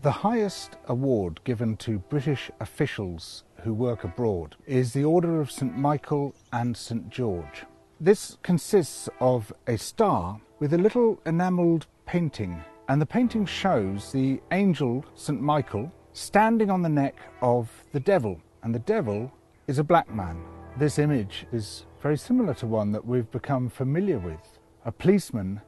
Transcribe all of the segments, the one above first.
The highest award given to British officials who work abroad is the Order of St Michael and St George. This consists of a star with a little enamelled painting, and the painting shows the angel St Michael standing on the neck of the devil, and the devil is a black man. This image is very similar to one that we've become familiar with a policeman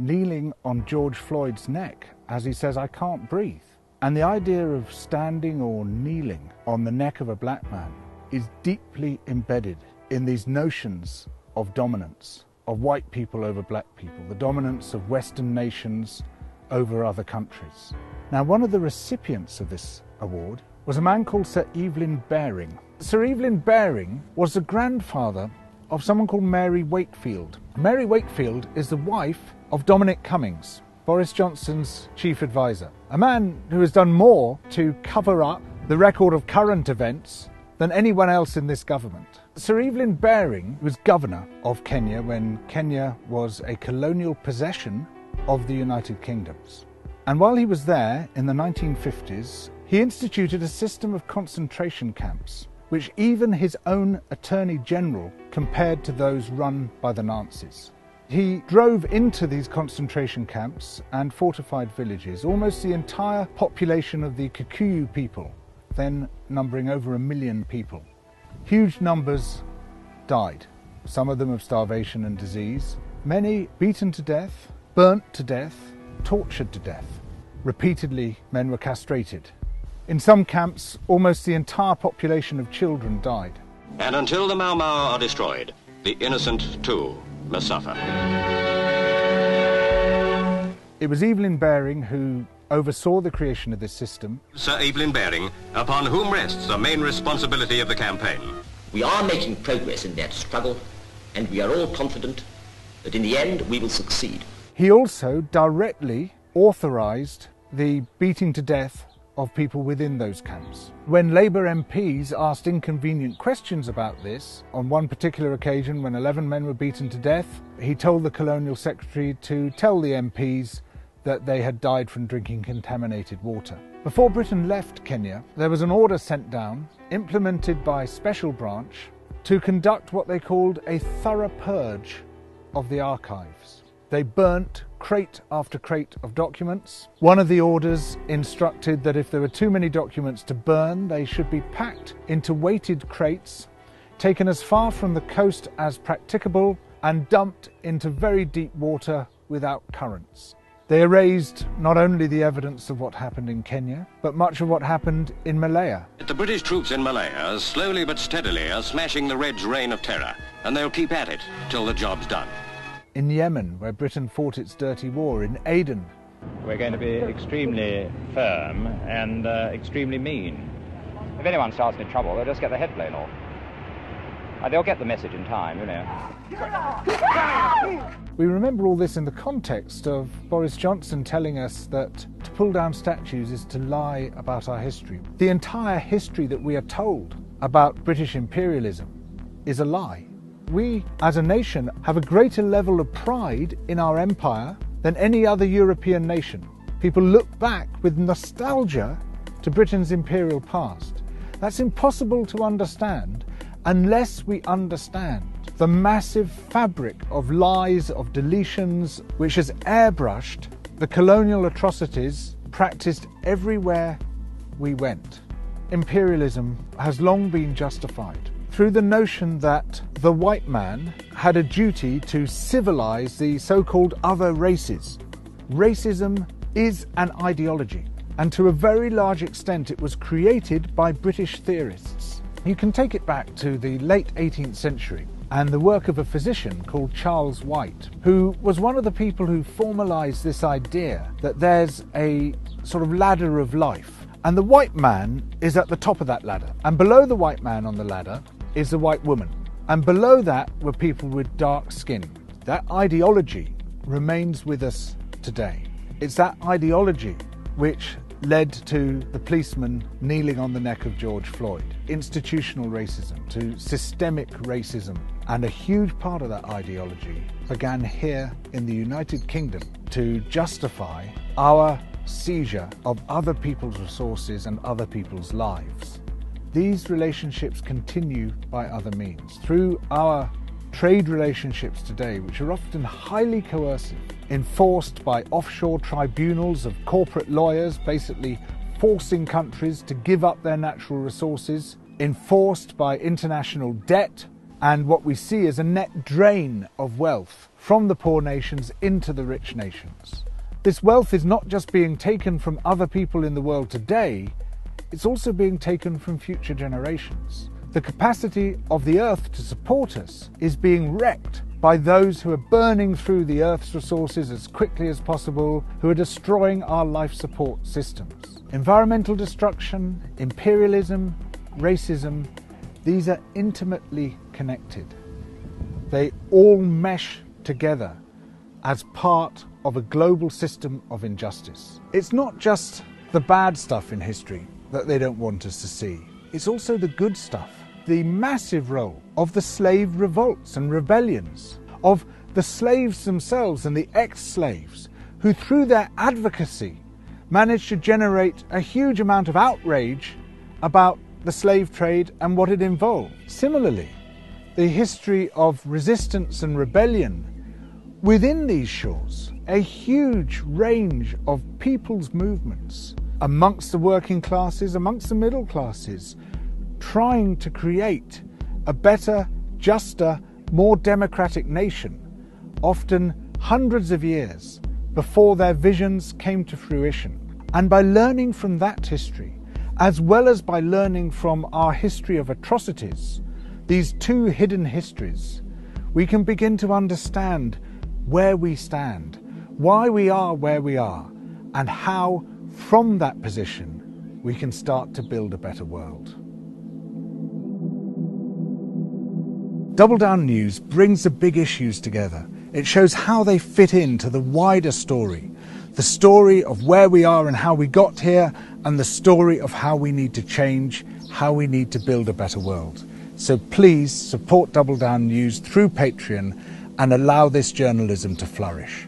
kneeling on George Floyd's neck as he says, I can't breathe. And the idea of standing or kneeling on the neck of a black man is deeply embedded in these notions of dominance, of white people over black people, the dominance of Western nations over other countries. Now, one of the recipients of this award was a man called Sir Evelyn Baring. Sir Evelyn Baring was the grandfather of someone called Mary Wakefield. Mary Wakefield is the wife of Dominic Cummings, Boris Johnson's chief advisor, a man who has done more to cover up the record of current events than anyone else in this government. Sir Evelyn Baring was governor of Kenya when Kenya was a colonial possession of the United Kingdoms. And while he was there in the 1950s, he instituted a system of concentration camps, which even his own Attorney General compared to those run by the Nazis. He drove into these concentration camps and fortified villages, almost the entire population of the Kikuyu people, then numbering over a million people. Huge numbers died, some of them of starvation and disease, many beaten to death, burnt to death, tortured to death. Repeatedly, men were castrated. In some camps, almost the entire population of children died. And until the Mau Mau are destroyed, the innocent too must suffer. It was Evelyn Baring who oversaw the creation of this system. Sir Evelyn Baring, upon whom rests the main responsibility of the campaign. We are making progress in that struggle, and we are all confident that in the end we will succeed. He also directly authorised the beating to death of people within those camps. When Labour MPs asked inconvenient questions about this, on one particular occasion when 11 men were beaten to death, he told the Colonial Secretary to tell the MPs that they had died from drinking contaminated water. Before Britain left Kenya, there was an order sent down, implemented by Special Branch, to conduct what they called a thorough purge of the archives. They burnt crate after crate of documents. One of the orders instructed that if there were too many documents to burn, they should be packed into weighted crates, taken as far from the coast as practicable, and dumped into very deep water without currents. They erased not only the evidence of what happened in Kenya, but much of what happened in Malaya. The British troops in Malaya, slowly but steadily, are smashing the Reds' reign of terror, and they'll keep at it till the job's done in Yemen, where Britain fought its dirty war, in Aden. We're going to be extremely firm and uh, extremely mean. If anyone starts any trouble, they'll just get the head blown off. Uh, they'll get the message in time, you know. We remember all this in the context of Boris Johnson telling us that to pull down statues is to lie about our history. The entire history that we are told about British imperialism is a lie. We, as a nation, have a greater level of pride in our empire than any other European nation. People look back with nostalgia to Britain's imperial past. That's impossible to understand unless we understand the massive fabric of lies, of deletions, which has airbrushed the colonial atrocities practiced everywhere we went. Imperialism has long been justified through the notion that the white man had a duty to civilize the so called other races. Racism is an ideology, and to a very large extent it was created by British theorists. You can take it back to the late 18th century and the work of a physician called Charles White, who was one of the people who formalized this idea that there's a sort of ladder of life. And the white man is at the top of that ladder. And below the white man on the ladder is a white woman. And below that were people with dark skin. That ideology remains with us today. It's that ideology which led to the policeman kneeling on the neck of George Floyd, institutional racism, to systemic racism. And a huge part of that ideology began here in the United Kingdom to justify our seizure of other people's resources and other people's lives. These relationships continue by other means through our trade relationships today, which are often highly coercive, enforced by offshore tribunals of corporate lawyers, basically forcing countries to give up their natural resources, enforced by international debt, and what we see is a net drain of wealth from the poor nations into the rich nations. This wealth is not just being taken from other people in the world today, it's also being taken from future generations. The capacity of the earth to support us is being wrecked by those who are burning through the earth's resources as quickly as possible, who are destroying our life support systems. Environmental destruction, imperialism, racism, these are intimately connected. They all mesh together as part of a global system of injustice. It's not just the bad stuff in history that they don't want us to see, it's also the good stuff the massive role of the slave revolts and rebellions, of the slaves themselves and the ex slaves, who through their advocacy managed to generate a huge amount of outrage about the slave trade and what it involved. Similarly, the history of resistance and rebellion within these shores, a huge range of people's movements amongst the working classes, amongst the middle classes, trying to create a better, juster, more democratic nation, often hundreds of years before their visions came to fruition. And by learning from that history, as well as by learning from our history of atrocities, these two hidden histories, we can begin to understand where we stand, why we are where we are, and how, from that position, we can start to build a better world. Double Down News brings the big issues together. It shows how they fit into the wider story the story of where we are and how we got here, and the story of how we need to change, how we need to build a better world. So please support Double Down News through Patreon and allow this journalism to flourish.